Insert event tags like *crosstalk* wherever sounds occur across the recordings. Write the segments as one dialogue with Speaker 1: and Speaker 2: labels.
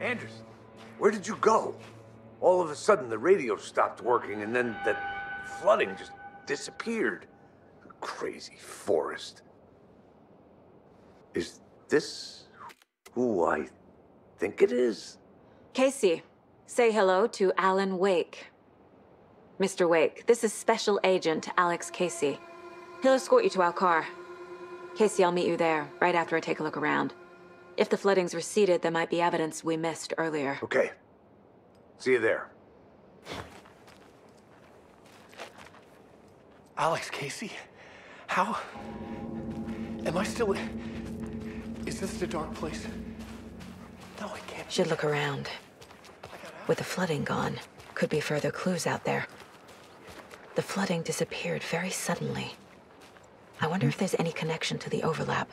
Speaker 1: Anderson, where did you go? All of a sudden, the radio stopped working, and then that flooding just disappeared. Crazy forest. Is this who I think it is?
Speaker 2: Casey, say hello to Alan Wake. Mr. Wake, this is Special Agent Alex Casey. He'll escort you to our car. Casey, I'll meet you there, right after I take a look around. If the flooding's receded, there might be evidence we missed earlier.
Speaker 1: Okay. See you there.
Speaker 3: Alex Casey? How? Am I still... Is this the dark place? No, I can't.
Speaker 2: Should look around. With the flooding gone, could be further clues out there. The flooding disappeared very suddenly. I wonder if there's any connection to the overlap.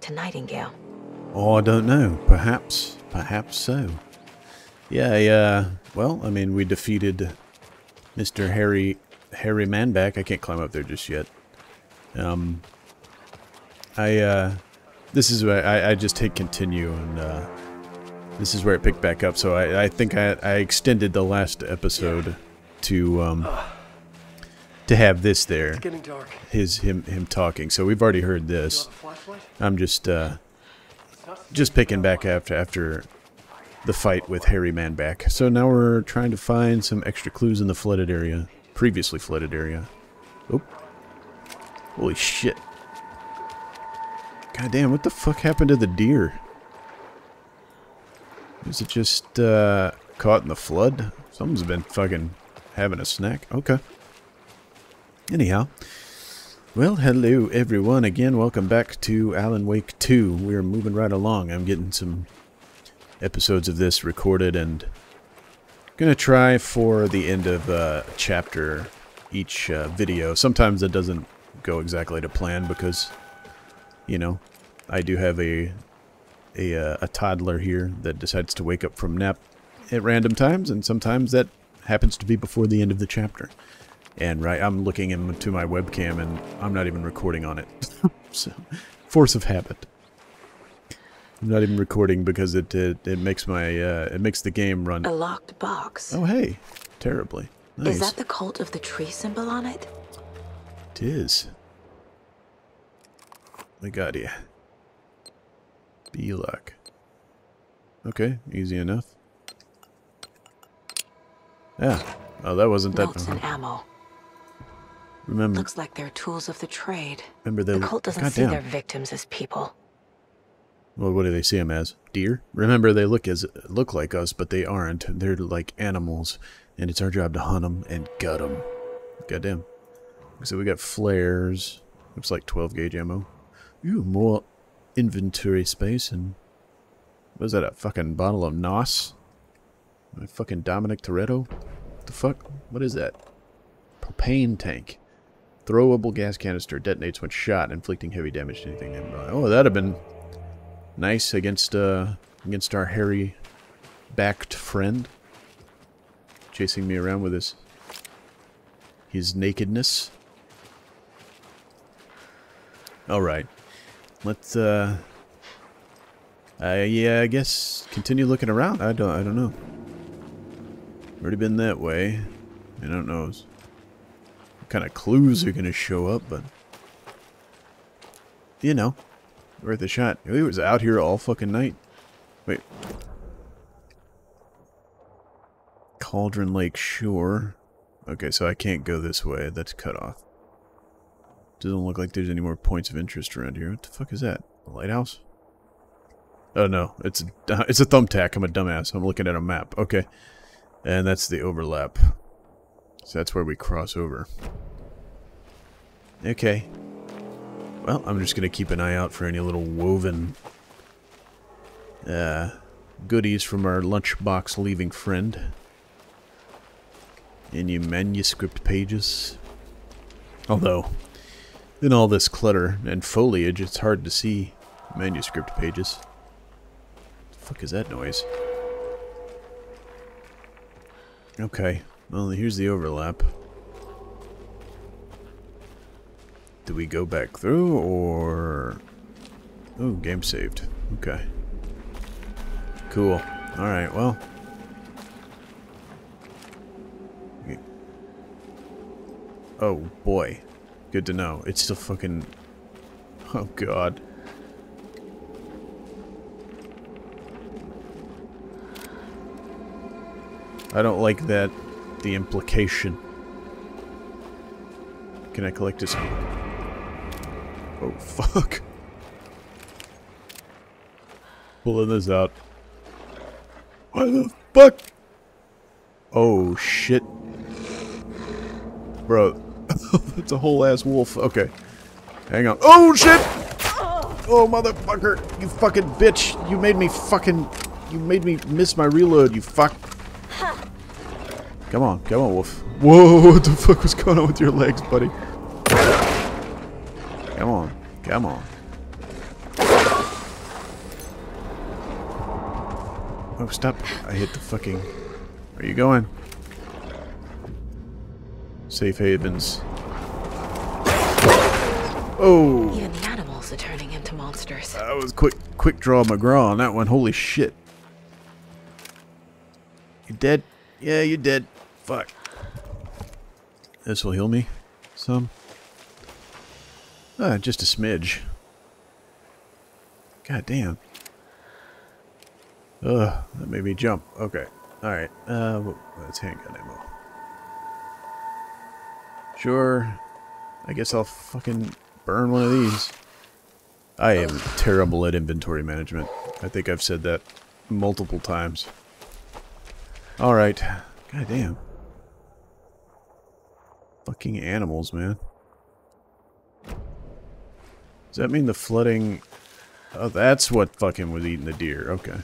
Speaker 2: To Nightingale.
Speaker 4: Oh, I don't know. Perhaps. Perhaps so. Yeah, yeah. Well, I mean, we defeated Mr. Harry Harry Manback. I can't climb up there just yet. Um, I, uh, this is where I, I just hit continue, and, uh, this is where it picked back up. So I, I think I, I extended the last episode to, um, to have this there.
Speaker 3: It's getting dark.
Speaker 4: His, him, him talking. So we've already heard this.
Speaker 3: You want a flashlight?
Speaker 4: I'm just, uh, just picking back after after the fight with Harry Man back. So now we're trying to find some extra clues in the flooded area, previously flooded area. Oh, holy shit! God damn, what the fuck happened to the deer? Is it just uh, caught in the flood? Someone's been fucking having a snack. Okay. Anyhow. Well, hello everyone again. Welcome back to Alan Wake 2. We're moving right along. I'm getting some episodes of this recorded and gonna try for the end of uh, chapter each uh, video. Sometimes that doesn't go exactly to plan because, you know, I do have a a, uh, a toddler here that decides to wake up from nap at random times, and sometimes that happens to be before the end of the chapter. And right, I'm looking into my webcam and I'm not even recording on it. *laughs* so, force of habit. I'm not even recording because it it, it makes my uh, it makes the game run.
Speaker 2: A locked box.
Speaker 4: Oh hey, terribly. Nice.
Speaker 2: Is that the cult of the tree symbol on it?
Speaker 4: It is. I got you. Be luck. Okay, easy enough. Yeah. Oh, that wasn't that.
Speaker 2: Notes and ammo.
Speaker 4: Remember,
Speaker 2: Looks like they're tools of the trade.
Speaker 4: remember the.
Speaker 2: Cult doesn't
Speaker 4: God
Speaker 2: see
Speaker 4: damn.
Speaker 2: their victims as people.
Speaker 4: Well, what do they see them as? Deer? Remember, they look as look like us, but they aren't. They're like animals, and it's our job to hunt them and gut them. Goddamn. So we got flares. Looks like 12 gauge ammo. Ooh, more inventory space, and what is that? A fucking bottle of Nos? My fucking Dominic Toretto? What the fuck? What is that? Propane tank. Throwable gas canister detonates when shot, inflicting heavy damage to anything nearby. Oh, that'd have been nice against uh against our hairy backed friend chasing me around with his his nakedness. All right. Let's uh uh yeah i guess continue looking around. I don't i don't know. Already been that way. I don't know kind of clues are gonna show up but you know worth a shot. He was out here all fucking night. Wait. Cauldron Lake Shore. Okay, so I can't go this way. That's cut off. Doesn't look like there's any more points of interest around here. What the fuck is that? A lighthouse? Oh no, it's a, *laughs* it's a thumbtack. I'm a dumbass. I'm looking at a map. Okay. And that's the overlap. So that's where we cross over. Okay. Well, I'm just going to keep an eye out for any little woven uh, goodies from our lunchbox leaving friend. Any manuscript pages. Although, in all this clutter and foliage, it's hard to see manuscript pages. The fuck is that noise? Okay, well, here's the overlap. Do we go back through or... Oh, game saved. Okay. Cool. Alright, well. Oh, boy. Good to know. It's still fucking... Oh, God. I don't like that. The implication. Can I collect this? Oh, *laughs* fuck. Pulling this out. Why the fuck? Oh, shit. Bro, *laughs* it's a whole ass wolf. Okay. Hang on. Oh, shit! Oh, motherfucker. You fucking bitch. You made me fucking... You made me miss my reload, you fuck. Come on. Come on, wolf. Whoa, what the fuck was going on with your legs, buddy? Come on. Come on. Oh, stop. I hit the fucking... Where are you going? Safe havens. Oh!
Speaker 2: Even the animals are turning into monsters.
Speaker 4: That was quick, quick draw McGraw on that one. Holy shit. You dead? Yeah, you dead. Fuck. This will heal me. Some. Ah, just a smidge. God damn. Ugh, that made me jump. Okay. Alright. Uh, that's handgun ammo. Sure. I guess I'll fucking burn one of these. I am terrible at inventory management. I think I've said that multiple times. Alright. God damn. Fucking animals, man. Does that mean the flooding... Oh, that's what fucking was eating the deer. Okay.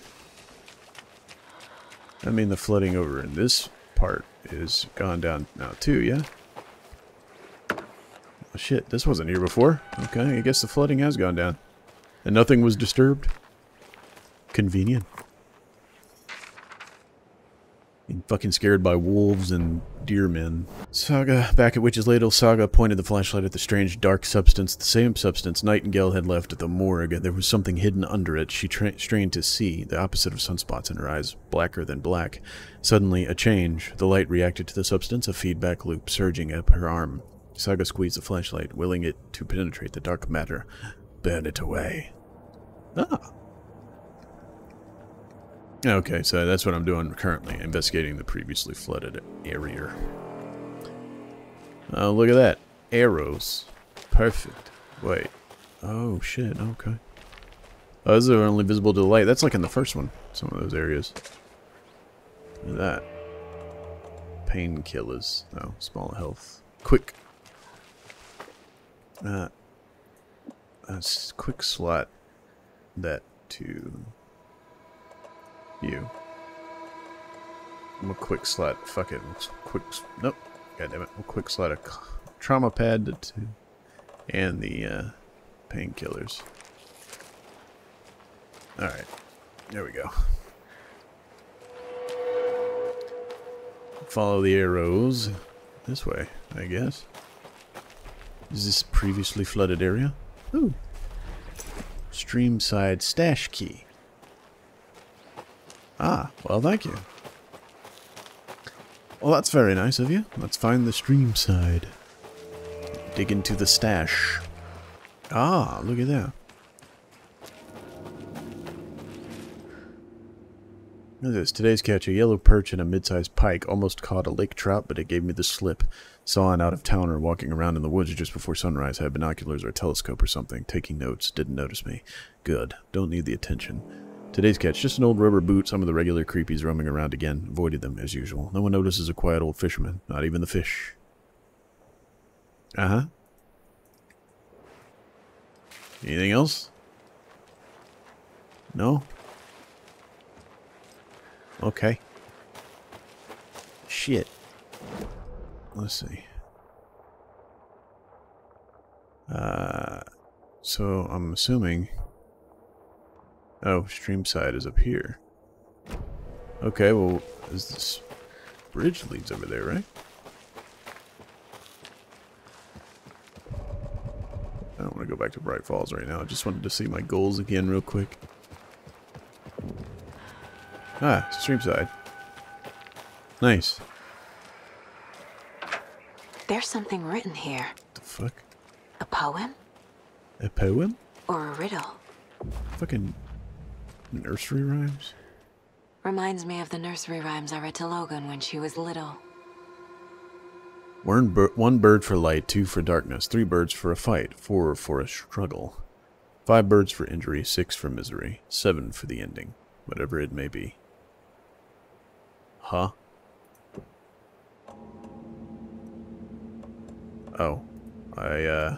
Speaker 4: I mean the flooding over in this part is gone down now too, yeah? Oh, shit, this wasn't here before. Okay, I guess the flooding has gone down. And nothing was disturbed? Convenient. Fucking scared by wolves and deer men. Saga, back at Witch's Ladle, Saga pointed the flashlight at the strange dark substance, the same substance Nightingale had left at the morgue. There was something hidden under it. She strained to see, the opposite of sunspots in her eyes, blacker than black. Suddenly, a change. The light reacted to the substance, a feedback loop surging up her arm. Saga squeezed the flashlight, willing it to penetrate the dark matter. Burn it away. Ah. Okay, so that's what I'm doing currently, investigating the previously flooded area. Oh, look at that. Arrows. Perfect. Wait. Oh, shit, okay. Those are only visible to the light. That's like in the first one, some of those areas. Look at that. Painkillers. Oh, small health. Quick. Uh, a quick slot that to you. We'll quick slot. Fuck it. Quick. Nope. God damn it. We'll quick slot a trauma pad to, and the uh, painkillers. All right. There we go. Follow the arrows this way, I guess. Is this previously flooded area? Ooh. Streamside stash key. Ah, well thank you. Well that's very nice of you. Let's find the stream side. Dig into the stash. Ah, look at that. Look at this. Today's catch, a yellow perch and a mid-sized pike. Almost caught a lake trout, but it gave me the slip. Saw an out-of-towner walking around in the woods just before sunrise. Had binoculars or a telescope or something. Taking notes. Didn't notice me. Good. Don't need the attention. Today's catch, just an old rubber boot, some of the regular creepies roaming around again. Avoided them, as usual. No one notices a quiet old fisherman. Not even the fish. Uh-huh. Anything else? No? Okay. Shit. Let's see. Uh, so I'm assuming... Oh, stream side is up here. Okay, well, is this bridge leads over there, right? I don't want to go back to Bright Falls right now. I just wanted to see my goals again real quick. Ah, Streamside. Nice.
Speaker 2: There's something written here.
Speaker 4: The fuck?
Speaker 2: A poem?
Speaker 4: A poem?
Speaker 2: Or a riddle?
Speaker 4: Fucking nursery rhymes?
Speaker 2: Reminds me of the nursery rhymes I read to Logan when she was little.
Speaker 4: One, bir one bird for light, two for darkness, three birds for a fight, four for a struggle, five birds for injury, six for misery, seven for the ending, whatever it may be. Huh? Oh. I, uh...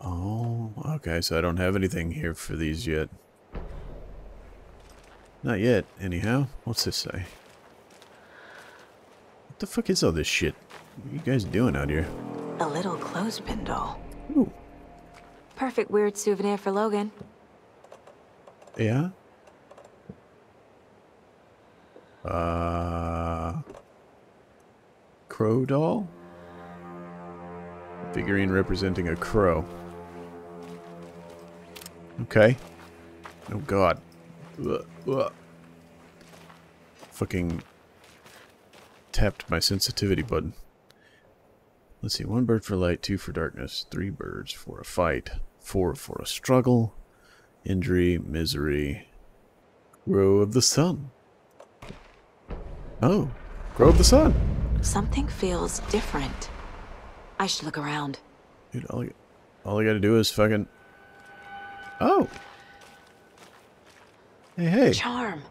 Speaker 4: Oh, okay, so I don't have anything here for these yet. Not yet, anyhow. What's this say? What the fuck is all this shit? What are you guys doing out here?
Speaker 2: A little clothespin doll.
Speaker 4: Ooh.
Speaker 2: Perfect weird souvenir for Logan.
Speaker 4: Yeah? Uh... Crow doll? Figurine representing a crow. Okay. Oh god. Ugh, ugh. Fucking tapped my sensitivity button. Let's see, one bird for light, two for darkness, three birds for a fight, four for a struggle, injury, misery, crow of the sun. Oh, crow of the sun.
Speaker 2: Something feels different. I should look around.
Speaker 4: Dude, all I, all I gotta do is fucking... Oh! Hey, hey.
Speaker 2: Charm.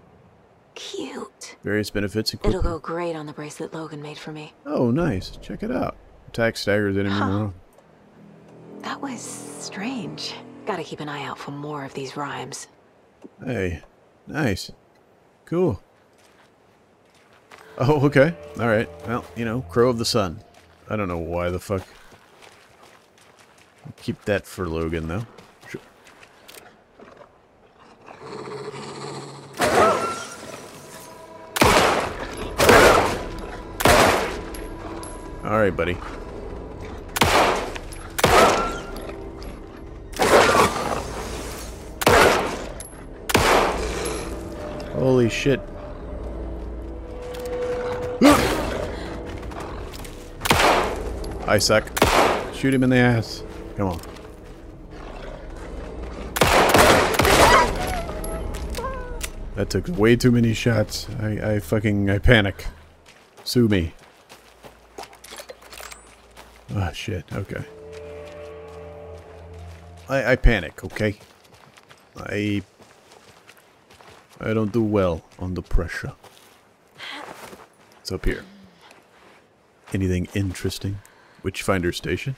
Speaker 2: Cute.
Speaker 4: Various benefits
Speaker 2: It'll go great on the bracelet Logan made for me.
Speaker 4: Oh, nice. Check it out. Attack staggers enemy.
Speaker 2: Huh. That was strange. Gotta keep an eye out for more of these rhymes.
Speaker 4: Hey, nice. Cool. Oh, okay. Alright. Well, you know, Crow of the Sun. I don't know why the fuck. Keep that for Logan, though. Alright, buddy. Holy shit. *gasps* Isaac. Shoot him in the ass. Come on. That took way too many shots. I, I fucking, I panic. Sue me. Shit. Okay. I, I panic, okay? I... I don't do well under pressure. It's up here. Anything interesting? Witchfinder Station?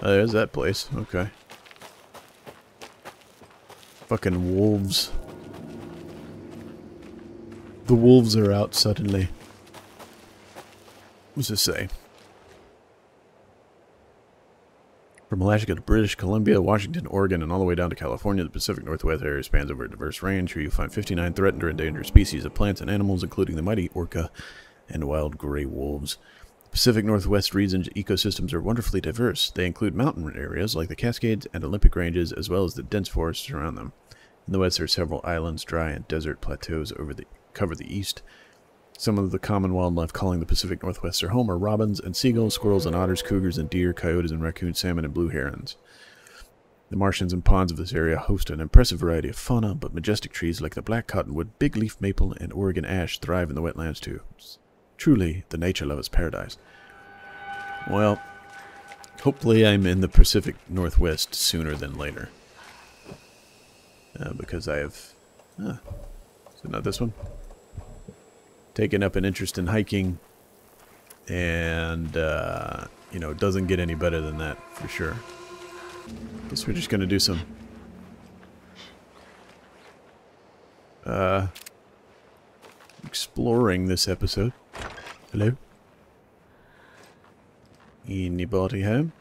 Speaker 4: Oh, there's that place. Okay. Fucking wolves. The wolves are out suddenly. What's this say? From Alaska to British Columbia, Washington, Oregon, and all the way down to California, the Pacific Northwest area spans over a diverse range where you find 59 threatened or endangered species of plants and animals, including the mighty orca and wild gray wolves. The Pacific Northwest region's ecosystems are wonderfully diverse. They include mountain areas like the Cascades and Olympic Ranges, as well as the dense forests around them. In the west, there are several islands, dry and desert plateaus over the cover the east. Some of the common wildlife calling the Pacific Northwest their home are robins and seagulls, squirrels and otters, cougars and deer, coyotes and raccoons, salmon and blue herons. The marshes and ponds of this area host an impressive variety of fauna, but majestic trees like the black cottonwood, big leaf maple, and Oregon ash thrive in the wetlands too. It's truly the nature lover's paradise. Well, hopefully I'm in the Pacific Northwest sooner than later. Uh, because I have... Ah, is it not this one? Taken up an interest in hiking and uh, you know it doesn't get any better than that for sure. Guess we're just gonna do some uh, exploring this episode. Hello? Anybody home?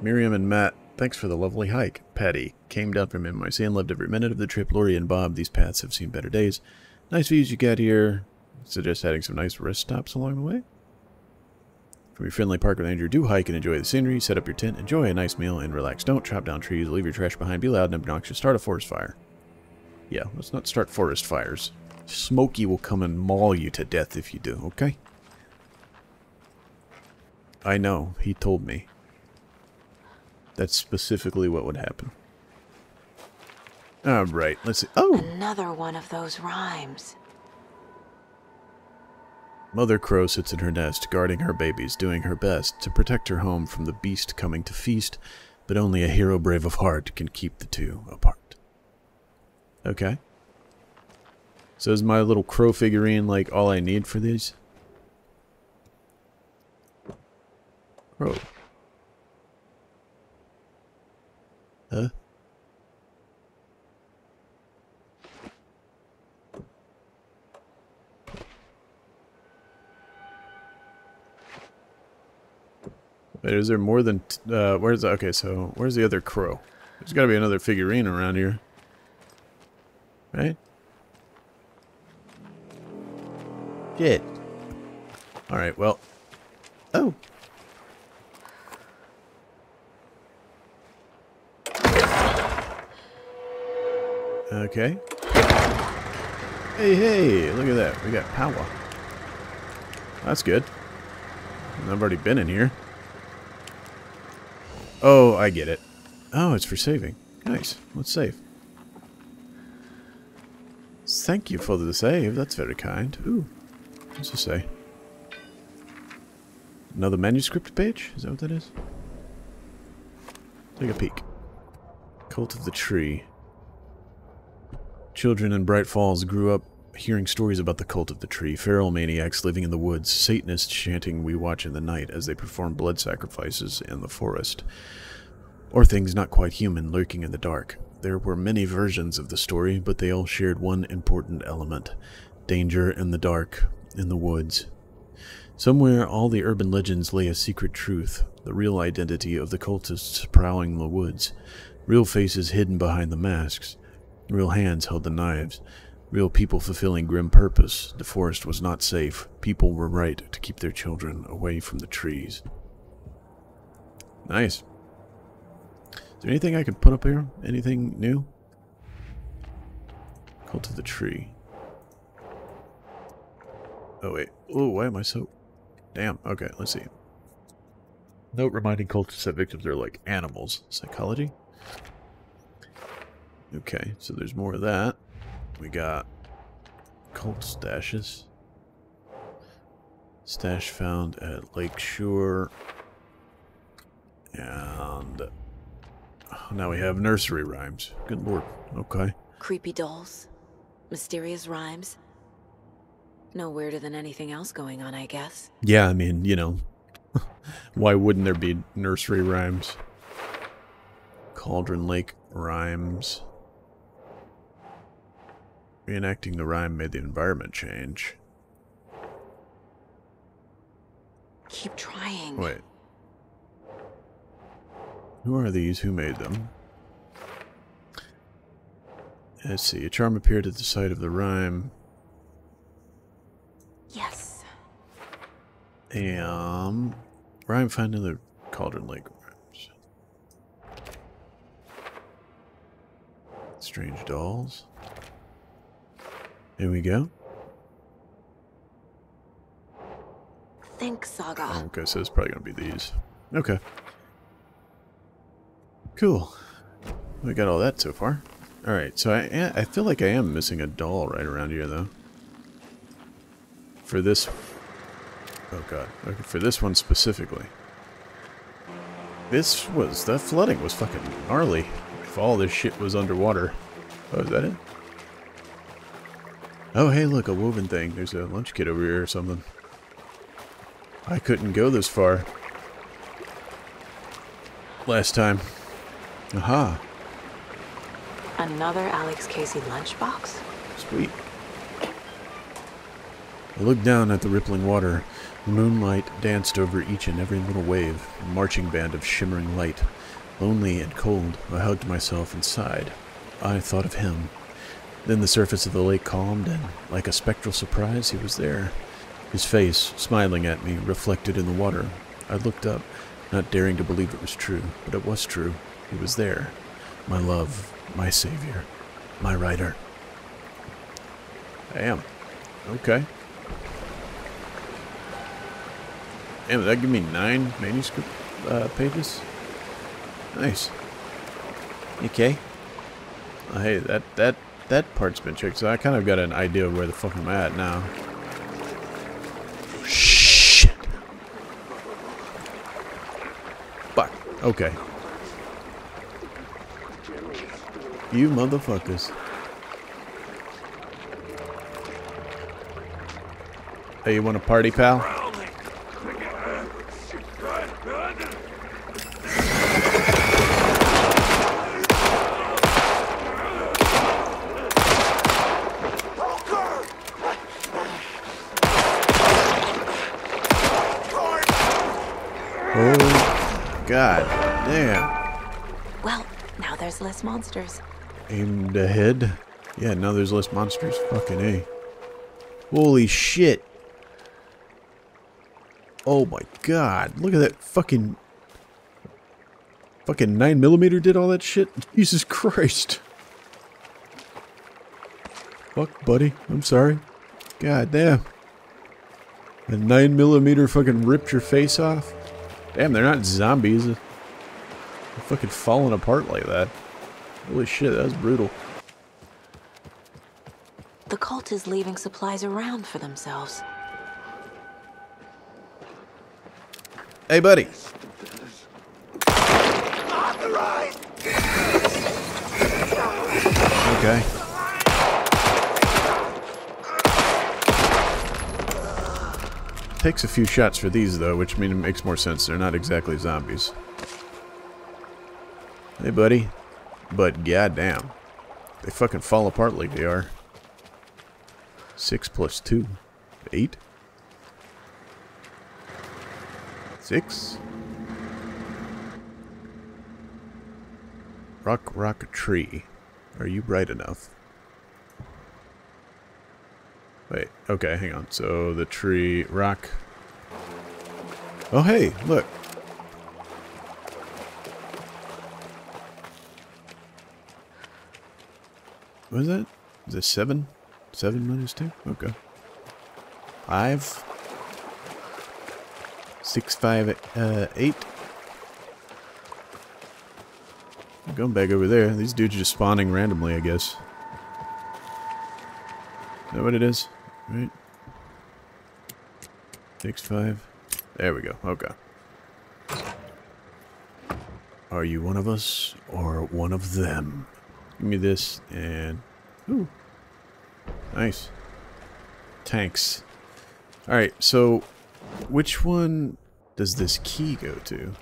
Speaker 4: Miriam and Matt Thanks for the lovely hike. Patty came down from NYC and loved every minute of the trip. Lori and Bob, these paths have seen better days. Nice views you get here. Suggest adding some nice rest stops along the way. From your friendly park ranger, do hike and enjoy the scenery, set up your tent, enjoy a nice meal, and relax. Don't chop down trees, leave your trash behind, be loud and obnoxious, start a forest fire. Yeah, let's not start forest fires. Smokey will come and maul you to death if you do, okay? I know, he told me. That's specifically what would happen. Alright, let's see. Oh!
Speaker 2: Another one of those rhymes.
Speaker 4: Mother Crow sits in her nest, guarding her babies, doing her best to protect her home from the beast coming to feast, but only a hero brave of heart can keep the two apart. Okay. So is my little crow figurine like all I need for these? Crow. Huh? Wait, is there more than... Uh, where's... The, okay, so where's the other crow? There's got to be another figurine around here. Right? Shit. Alright, well... Oh! Okay. Hey, hey, look at that. We got power. That's good. I've already been in here. Oh, I get it. Oh, it's for saving. Nice. Let's save. Thank you for the save. That's very kind. Ooh. What's it say? Another manuscript page? Is that what that is? Take a peek. Cult of the Tree. Children in Bright Falls grew up hearing stories about the cult of the tree, feral maniacs living in the woods, Satanists chanting We Watch in the Night as they perform blood sacrifices in the forest, or things not quite human lurking in the dark. There were many versions of the story, but they all shared one important element danger in the dark, in the woods. Somewhere, all the urban legends lay a secret truth the real identity of the cultists prowling the woods, real faces hidden behind the masks, real hands held the knives. Real people fulfilling grim purpose. The forest was not safe. People were right to keep their children away from the trees. Nice. Is there anything I can put up here? Anything new? Cult of the tree. Oh wait. Oh, why am I so... Damn. Okay, let's see. Note reminding cultists that victims are like animals. Psychology? Okay, so there's more of that. We got cult stashes. Stash found at Lake Shore. And oh, now we have nursery rhymes. Good lord. Okay.
Speaker 2: Creepy dolls. Mysterious rhymes. No weirder than anything else going on, I guess.
Speaker 4: Yeah, I mean, you know, *laughs* why wouldn't there be nursery rhymes? Cauldron Lake rhymes. Reenacting the rhyme made the environment change.
Speaker 2: Keep trying.
Speaker 4: Wait. Who are these? Who made them? Let's see. A charm appeared at the site of the rhyme.
Speaker 2: Yes.
Speaker 4: Um, rhyme found in the Cauldron Lake rhymes. Strange dolls. Here we go.
Speaker 2: Think Saga.
Speaker 4: Oh, okay, so it's probably going to be these. Okay. Cool. We got all that so far. Alright, so I, I feel like I am missing a doll right around here, though. For this... Oh god. Okay, for this one specifically. This was... That flooding was fucking gnarly. If all this shit was underwater. Oh, is that it? Oh, hey, look, a woven thing. There's a lunch kit over here or something. I couldn't go this far. Last time. Aha.
Speaker 2: Another Alex Casey lunchbox?
Speaker 4: Sweet. I looked down at the rippling water. The moonlight danced over each and every little wave, a marching band of shimmering light. Lonely and cold, I hugged myself and sighed. I thought of him. Then the surface of the lake calmed, and, like a spectral surprise, he was there. His face, smiling at me, reflected in the water. I looked up, not daring to believe it was true, but it was true. He was there. My love, my savior, my writer. Damn. Okay. Damn, that give me nine manuscript uh, pages? Nice. Okay. Oh, hey, that that that part's been checked, so I kind of got an idea of where the fuck I'm at now. Shit. Fuck. Okay. You motherfuckers. Hey, you want a party, pal? Oh, damn.
Speaker 2: Well, now there's less monsters.
Speaker 4: Aimed ahead. Yeah, now there's less monsters. Fucking A. Holy shit. Oh my god. Look at that fucking... Fucking 9mm did all that shit? *laughs* Jesus Christ. Fuck, buddy. I'm sorry. God damn. A 9mm fucking ripped your face off? Damn, they're not zombies. Fucking falling apart like that. Holy shit, that was brutal.
Speaker 2: The cult is leaving supplies around for themselves.
Speaker 4: Hey, buddy. Okay. Takes a few shots for these, though, which mean it makes more sense. They're not exactly zombies. Hey, buddy. But goddamn. They fucking fall apart like they are. Six plus two. Eight? Six? Rock, rock, tree. Are you bright enough? Wait, okay, hang on. So the tree, rock. Oh, hey, look. What is that? Is it seven? Seven minus two? Okay. Five. Six, five, uh, eight. I'm going back over there. These dudes are just spawning randomly, I guess. Is that what it is? Right? Six, five. There we go. Okay. Are you one of us or one of them? Give me this and... Ooh. Nice. Tanks. Alright, so... Which one does this key go to?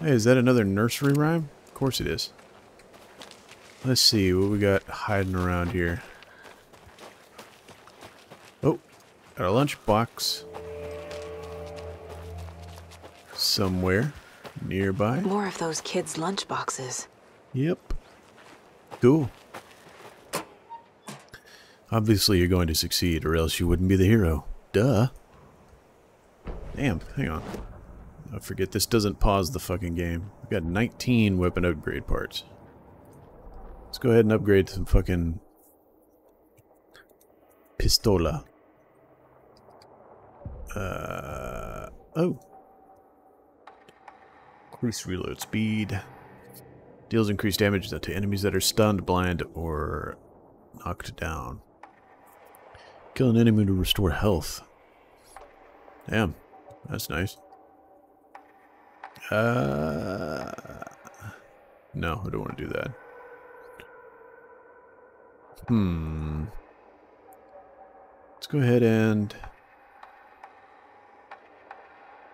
Speaker 4: Hey, is that another nursery rhyme? Of course it is. Let's see what we got hiding around here. Oh, got a lunchbox somewhere nearby.
Speaker 2: More of those kids' lunchboxes.
Speaker 4: Yep. Cool. Obviously you're going to succeed or else you wouldn't be the hero. Duh. Damn, hang on. I forget this doesn't pause the fucking game. We've got 19 weapon upgrade parts. Let's go ahead and upgrade some fucking pistola. Uh oh. Increase reload speed. Deals increased damage to enemies that are stunned, blind, or knocked down. Kill an enemy to restore health. Damn, that's nice. Uh, no, I don't want to do that. Hmm. Let's go ahead and...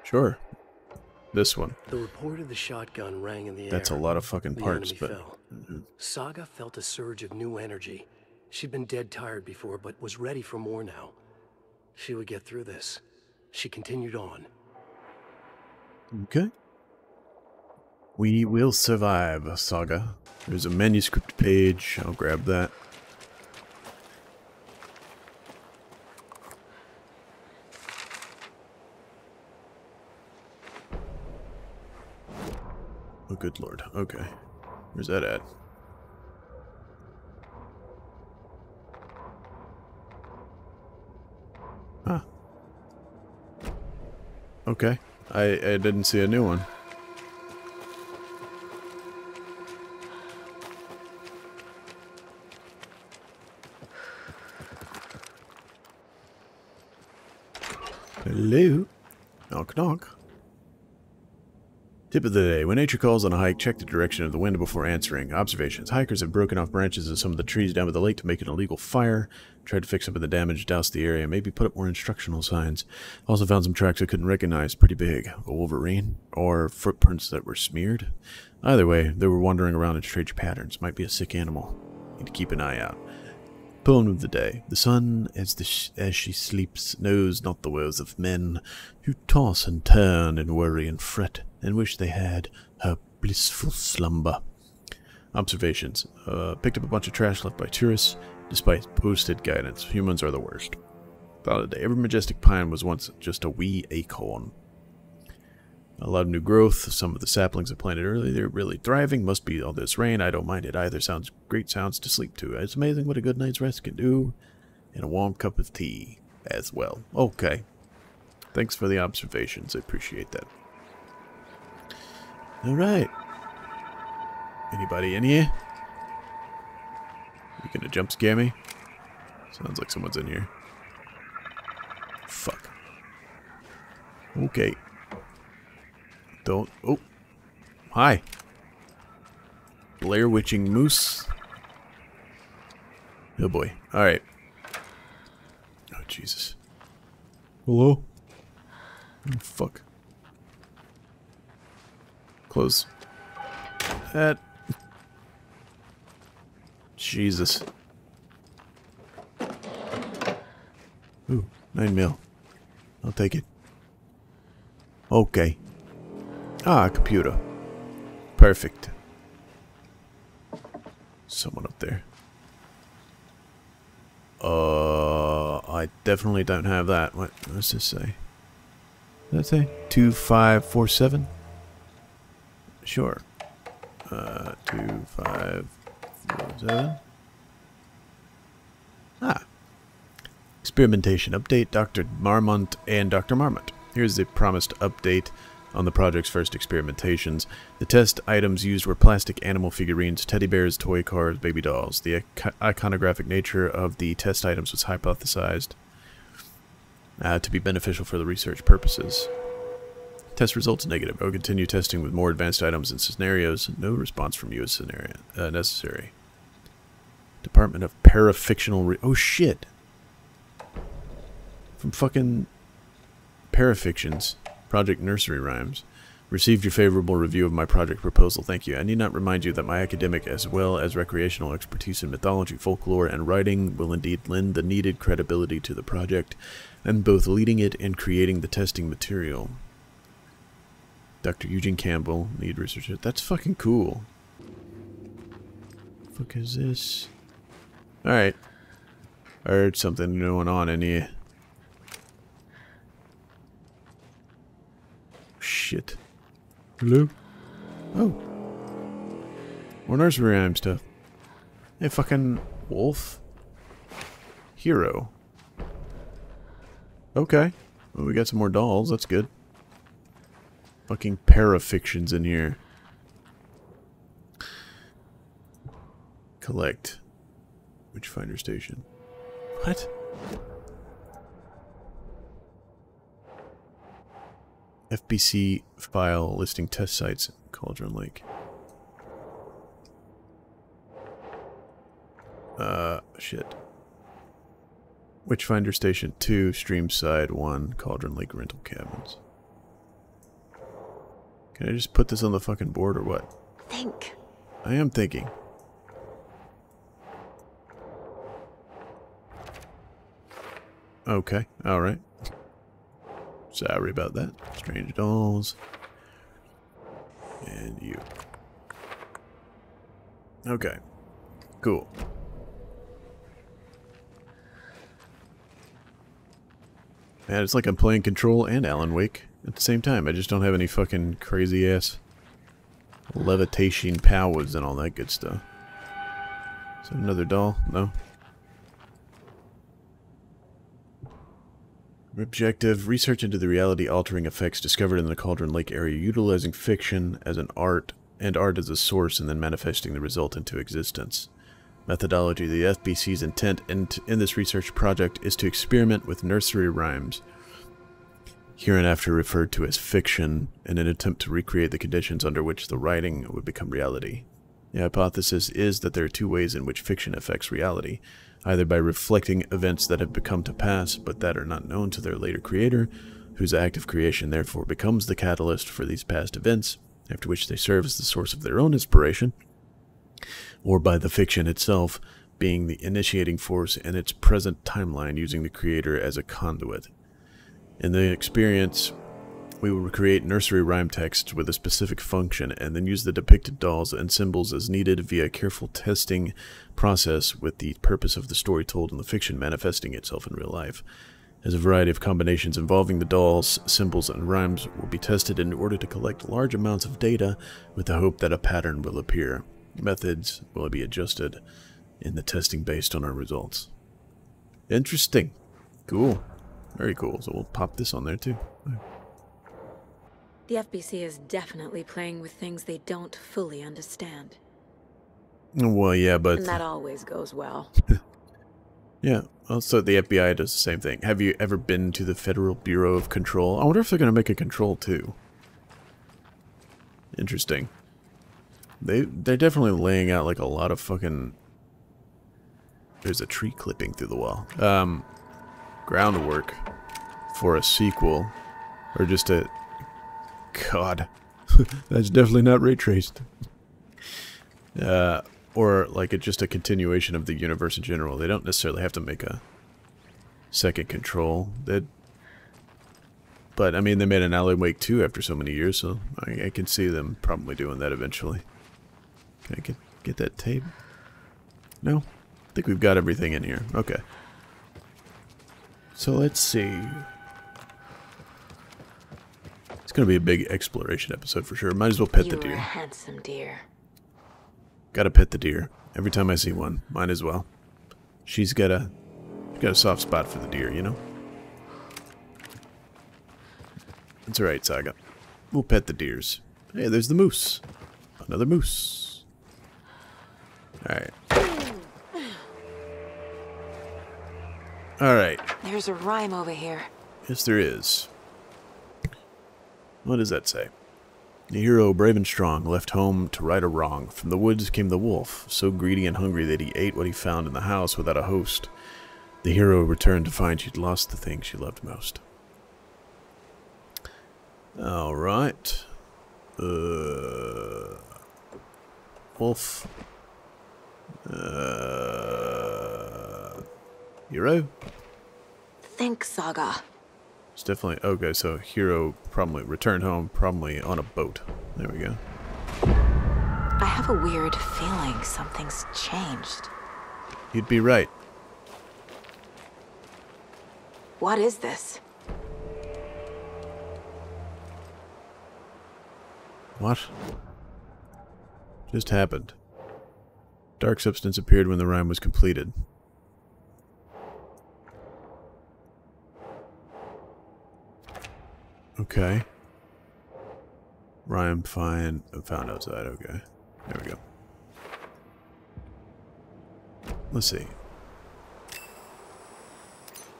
Speaker 4: Sure. This one.
Speaker 5: The report of the shotgun rang in the air.
Speaker 4: That's a lot of fucking parts, but...
Speaker 5: fell. Saga felt a surge of new energy. She'd been dead tired before, but was ready for more now. She would get through this. She continued on.
Speaker 4: Okay. We will survive, Saga. There's a manuscript page. I'll grab that. Good lord. Okay. Where's that at? Huh. Okay. I, I didn't see a new one. Hello? Knock knock. Tip of the day. When nature calls on a hike, check the direction of the wind before answering. Observations. Hikers have broken off branches of some of the trees down by the lake to make an illegal fire. Tried to fix up the damage, douse the area, maybe put up more instructional signs. Also found some tracks I couldn't recognize. Pretty big. A wolverine? Or footprints that were smeared? Either way, they were wandering around in strange patterns. Might be a sick animal. Need to keep an eye out. Poem of the day. The sun, as, the sh- as she sleeps, knows not the woes of men, who toss and turn and worry and fret, and wish they had her blissful slumber. Observations. Uh, picked up a bunch of trash left by tourists, despite posted guidance. Humans are the worst. Thought day. Every majestic pine was once just a wee acorn. A lot of new growth. Some of the saplings I planted earlier, they're really thriving. Must be all this rain. I don't mind it either. Sounds great sounds to sleep to. It's amazing what a good night's rest can do. And a warm cup of tea as well. Okay. Thanks for the observations. I appreciate that. Alright. Anybody in here? You gonna jump scare me? Sounds like someone's in here. Fuck. Okay. Don't. Oh. Hi. Blair Witching Moose. Oh boy. Alright. Oh, Jesus. Hello? Oh, fuck. Close. That. Jesus. Ooh, nine mil. I'll take it. Okay. Ah, computer. Perfect. Someone up there. Uh, I definitely don't have that. What does this say? Does that say? 2547? Sure. Uh, 2547? Ah. Experimentation update, Dr. Marmont and Dr. Marmont. Here's the promised update on the project's first experimentations. The test items used were plastic animal figurines, teddy bears, toy cars, baby dolls. The iconographic nature of the test items was hypothesized uh, to be beneficial for the research purposes. Test results negative. I will continue testing with more advanced items and scenarios. No response from you is scenario, uh, necessary. Department of Parafictional... oh, shit. From fucking Parafictions. Project Nursery Rhymes. Received your favorable review of my project proposal. Thank you. I need not remind you that my academic as well as recreational expertise in mythology, folklore, and writing will indeed lend the needed credibility to the project, and both leading it and creating the testing material. Dr. Eugene Campbell, lead researcher. That's fucking cool. The fuck is this? Alright. I heard something going on in here. Shit. Hello? Oh. More nursery rhyme stuff. Hey, fucking wolf. Hero. Okay. Well, we got some more dolls. That's good. Fucking parafictions in here. Collect. Witchfinder station. What? FBC file listing test sites Cauldron Lake. Uh, shit. Witchfinder Station 2, Streamside 1, Cauldron Lake Rental Cabins. Can I just put this on the fucking board or what?
Speaker 2: Think.
Speaker 4: I am thinking. Okay, alright. Sorry about that. Strange dolls. And you. Okay. Cool. Man, it's like I'm playing Control and Alan Wake at the same time. I just don't have any fucking crazy ass levitation powers and all that good stuff. Is that another doll? No. Objective research into the reality altering effects discovered in the Cauldron Lake area, utilizing fiction as an art and art as a source, and then manifesting the result into existence. Methodology The FBC's intent in, in this research project is to experiment with nursery rhymes, hereinafter referred to as fiction, in an attempt to recreate the conditions under which the writing would become reality. The hypothesis is that there are two ways in which fiction affects reality either by reflecting events that have become to pass but that are not known to their later creator, whose act of creation therefore becomes the catalyst for these past events, after which they serve as the source of their own inspiration, or by the fiction itself being the initiating force in its present timeline using the creator as a conduit. In the experience, we will create nursery rhyme texts with a specific function and then use the depicted dolls and symbols as needed via a careful testing process with the purpose of the story told in the fiction manifesting itself in real life. As a variety of combinations involving the dolls, symbols, and rhymes will be tested in order to collect large amounts of data with the hope that a pattern will appear. Methods will be adjusted in the testing based on our results. Interesting. Cool. Very cool. So we'll pop this on there too.
Speaker 2: The FBC is definitely playing with things they don't fully understand.
Speaker 4: Well, yeah, but
Speaker 2: And that always goes well. *laughs*
Speaker 4: yeah. Also, the FBI does the same thing. Have you ever been to the Federal Bureau of Control? I wonder if they're gonna make a control too. Interesting. They they're definitely laying out like a lot of fucking. There's a tree clipping through the wall. Um, groundwork for a sequel, or just a God, *laughs* that's definitely not ray traced. Uh, or like just a continuation of the universe in general. They don't necessarily have to make a second control. That, but I mean, they made an Alan Wake 2 after so many years, so I, I can see them probably doing that eventually. Can I get get that tape? No, I think we've got everything in here. Okay. So let's see. It's going to be a big exploration episode for sure. Might as well pet
Speaker 2: you
Speaker 4: the deer.
Speaker 2: a handsome deer.
Speaker 4: Gotta pet the deer. Every time I see one. Might as well. She's got a she's got a soft spot for the deer, you know? That's alright, Saga. We'll pet the deers. Hey, there's the moose. Another moose. Alright. Alright.
Speaker 2: There's a rhyme over here.
Speaker 4: Yes, there is. What does that say? The hero, brave and strong, left home to right a wrong. From the woods came the wolf, so greedy and hungry that he ate what he found in the house without a host. The hero returned to find she'd lost the thing she loved most. Alright. Uh, wolf. Uh, hero?
Speaker 2: Think, Saga.
Speaker 4: It's definitely okay. So hero probably returned home, probably on a boat. There we go.
Speaker 2: I have a weird feeling something's changed.
Speaker 4: You'd be right.
Speaker 2: What is this?
Speaker 4: What? Just happened. Dark substance appeared when the rhyme was completed. Okay. Rhyme find found outside. Okay. There we go. Let's see.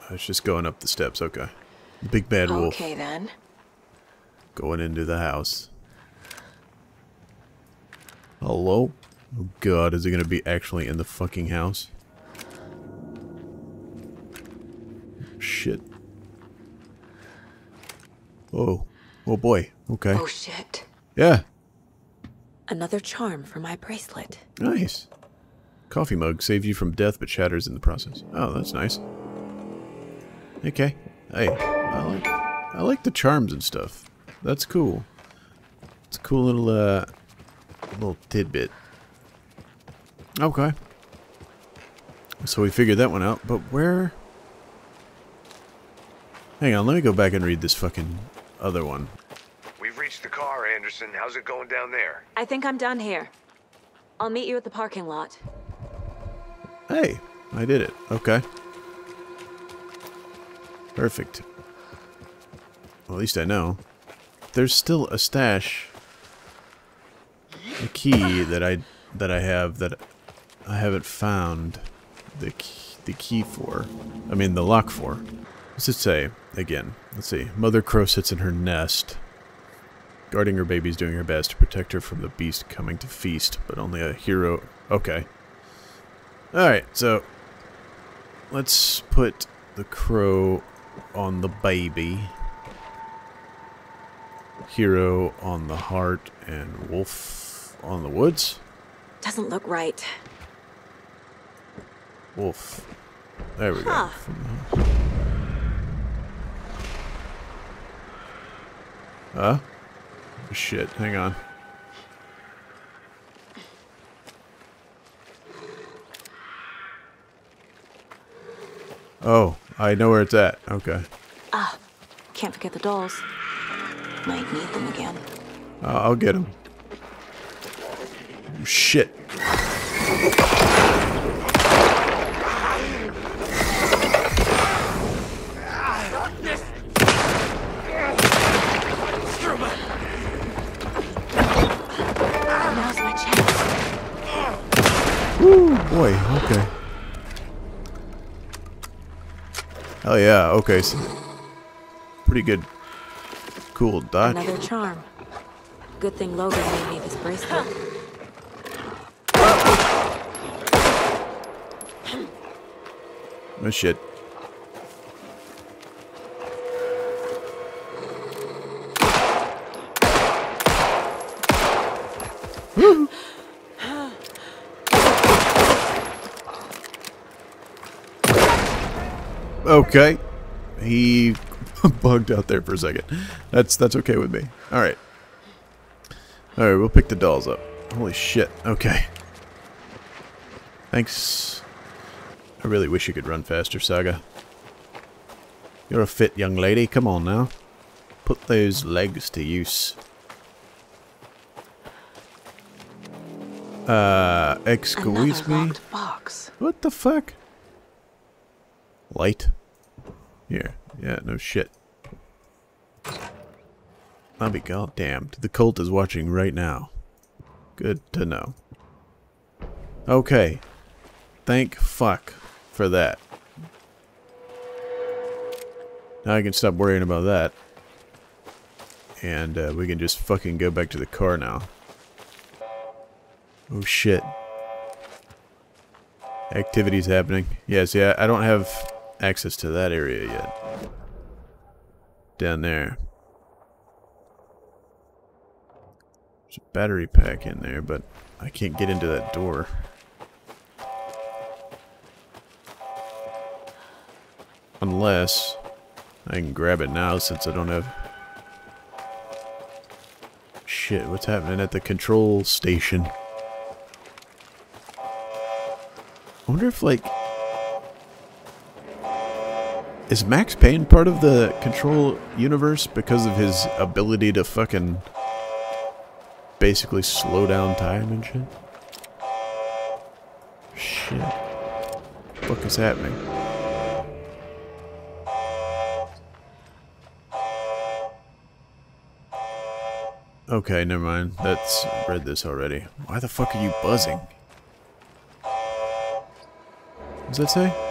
Speaker 4: Oh, I was just going up the steps. Okay. The big bad wolf
Speaker 2: Okay then.
Speaker 4: going into the house. Hello? Oh god, is it gonna be actually in the fucking house? Shit. Oh. Oh boy. Okay.
Speaker 2: Oh shit.
Speaker 4: Yeah.
Speaker 2: Another charm for my bracelet.
Speaker 4: Nice. Coffee mug saves you from death but shatters in the process. Oh, that's nice. Okay. Hey, I like I like the charms and stuff. That's cool. It's a cool little uh little tidbit. Okay. So we figured that one out, but where Hang on, let me go back and read this fucking other one.
Speaker 1: We've reached the car, Anderson. How's it going down there?
Speaker 2: I think I'm done here. I'll meet you at the parking lot.
Speaker 4: Hey, I did it. Okay. Perfect. Well, at least I know. There's still a stash. A key that I that I have that I haven't found the key, the key for. I mean the lock for. What's it say again? Let's see. Mother crow sits in her nest, guarding her babies, doing her best to protect her from the beast coming to feast. But only a hero. Okay. All right. So let's put the crow on the baby. Hero on the heart and wolf on the woods.
Speaker 2: Doesn't look right.
Speaker 4: Wolf. There we
Speaker 2: Huh.
Speaker 4: go. Huh? Shit, hang on. Oh, I know where it's at. Okay.
Speaker 2: Ah, can't forget the dolls. Might need them again.
Speaker 4: Uh, I'll get them. Shit. Oh yeah, okay. So pretty good, cool dodge.
Speaker 2: Another charm. Good thing Logan made me this bracelet.
Speaker 4: Oh shit. Okay. He *laughs* bugged out there for a second. That's that's okay with me. Alright. Alright, we'll pick the dolls up. Holy shit. Okay. Thanks. I really wish you could run faster, Saga. You're a fit young lady. Come on now. Put those legs to use. Uh, excuse
Speaker 2: Another
Speaker 4: me?
Speaker 2: box.
Speaker 4: What the fuck? Light? Here. Yeah, no shit. I'll be goddamned. The cult is watching right now. Good to know. Okay. Thank fuck for that. Now I can stop worrying about that. And uh, we can just fucking go back to the car now. Oh shit. Activities happening. Yes, yeah, I don't have access to that area yet. Down there. There's a battery pack in there, but I can't get into that door. Unless I can grab it now since I don't have... Shit, what's happening at the control station? I wonder if, like... Is Max Payne part of the Control universe because of his ability to fucking... basically slow down time and shit? Shit. What the fuck is happening? Okay, never mind. That's read this already. Why the fuck are you buzzing? What does that say?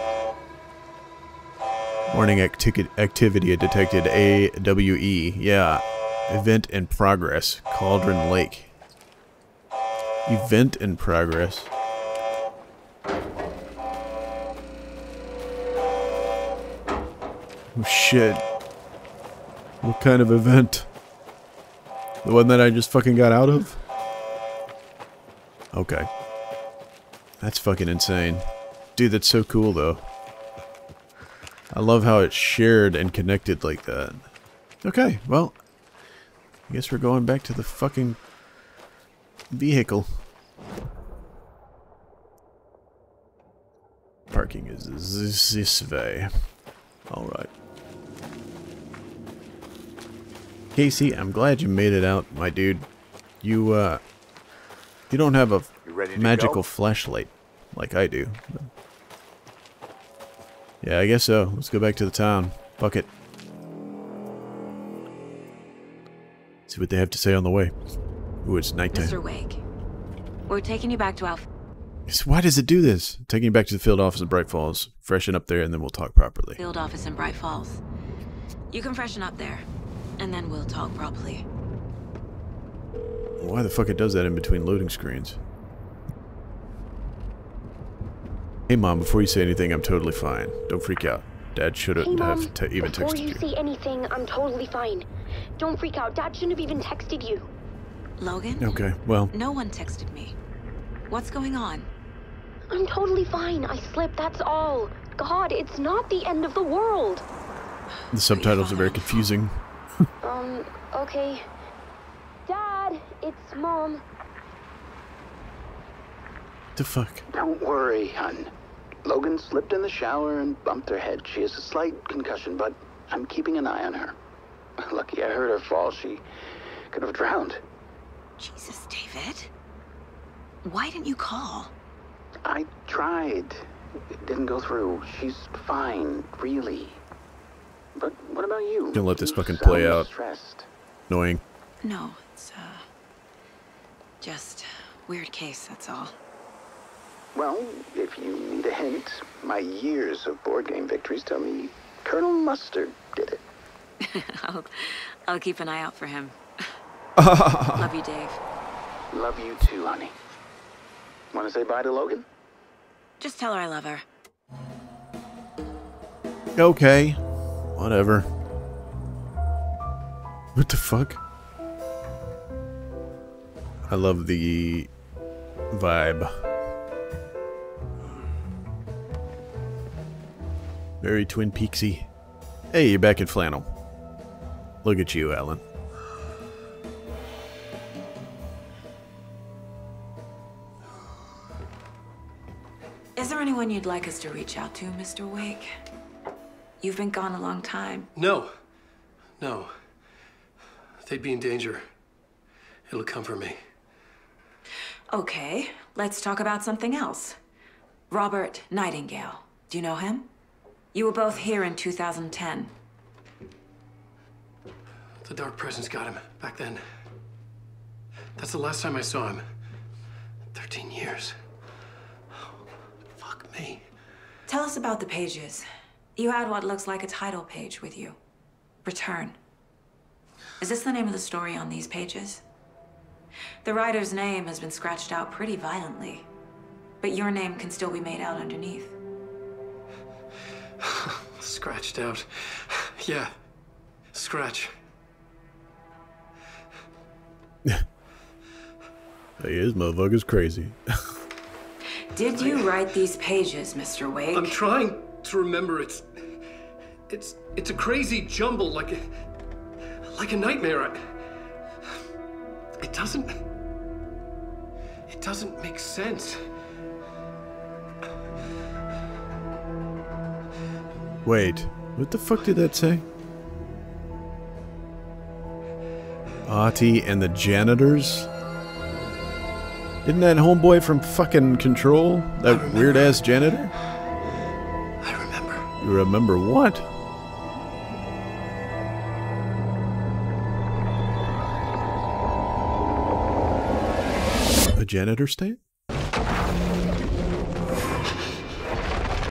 Speaker 4: Warning acti activity detected AWE. Yeah. Event in progress. Cauldron Lake. Event in progress. Oh shit. What kind of event? The one that I just fucking got out of? Okay. That's fucking insane. Dude, that's so cool though. I love how it's shared and connected like that. Okay, well, I guess we're going back to the fucking vehicle. Parking is this, this way. Alright. Casey, I'm glad you made it out, my dude. You, uh, you don't have a
Speaker 1: You ready to
Speaker 4: magical
Speaker 1: go?
Speaker 4: flashlight like I do. Yeah, I guess so. Let's go back to the town. Fuck it. See what they have to say on the way. Ooh, it's nighttime.
Speaker 2: Mr. Wake, we're taking you back to Alpha.
Speaker 4: Yes, Why does it do this? Taking you back to the field office in Bright Falls. Freshen up there, and then we'll talk properly.
Speaker 2: field office in Bright Falls. You can freshen up there, and then we'll talk properly.
Speaker 4: Why the fuck it does that in between loading screens? Hey mom, before you say anything, I'm totally fine. Don't freak out. Dad shouldn't
Speaker 6: Hey, Mom.
Speaker 4: have te- even texted
Speaker 6: you Before
Speaker 4: you.
Speaker 6: say anything, I'm totally fine. Don't freak out. Dad shouldn't have even texted you.
Speaker 2: Logan?
Speaker 4: Okay, well,
Speaker 2: No one texted me. What's going on?
Speaker 6: I'm totally fine. I slipped, that's all. God, it's not the end of the world.
Speaker 4: the subtitles are very confusing. *laughs*
Speaker 6: Um, okay. Dad, it's Mom.
Speaker 4: the fuck?
Speaker 7: Don't worry, hon. Logan slipped in the shower and bumped her head. She has a slight concussion, but I'm keeping an eye on her. *laughs* Lucky I heard her fall. She could have drowned.
Speaker 2: Jesus, David. Why didn't you call?
Speaker 7: I tried. It didn't go through. She's fine, really. But what about you?
Speaker 4: Gonna let this
Speaker 7: You
Speaker 4: fucking play out.
Speaker 7: Stressed.
Speaker 4: Annoying.
Speaker 2: No, it's, uh. Just weird case, that's all.
Speaker 7: Well, if you need a hint, my years of board game victories tell me Colonel Mustard did it. *laughs*
Speaker 2: I'll, I'll keep an eye out for him. *laughs* Love you, Dave.
Speaker 7: Love you too, honey. Want to say bye to Logan?
Speaker 2: Just tell her I love her.
Speaker 4: Okay. Whatever. What the fuck? I love the vibe. Very Twin Peaksy. Hey, you're back in flannel. Look at you, Alan.
Speaker 2: Is there anyone you'd like us to reach out to, Mr. Wake? You've been gone a long time.
Speaker 5: No. No. They'd be in danger. It'll come for me.
Speaker 2: Okay, let's talk about something else. Robert Nightingale. Do you know him? You were both here in 2010.
Speaker 5: The Dark Presence got him back then. That's the last time I saw him. 13 years. Fuck me.
Speaker 2: Tell us about the pages. You had what looks like a title page with you. Return. Is this the name of the story on these pages? The writer's name has been scratched out pretty violently, but your name can still be made out underneath.
Speaker 5: Scratched out. Yeah. Scratch. *laughs*
Speaker 4: Hey, this motherfucker's crazy.
Speaker 2: Did you write these pages, Mr. Wake?
Speaker 5: I'm trying to remember. It's. It's. It's a crazy jumble, like a. Like a nightmare. I- It doesn't. It doesn't make sense.
Speaker 4: Wait, what the fuck did that say? Ahti and the janitors? Isn't that homeboy from fucking Control? That weird ass janitor?
Speaker 5: I remember.
Speaker 4: You remember what? A janitor state?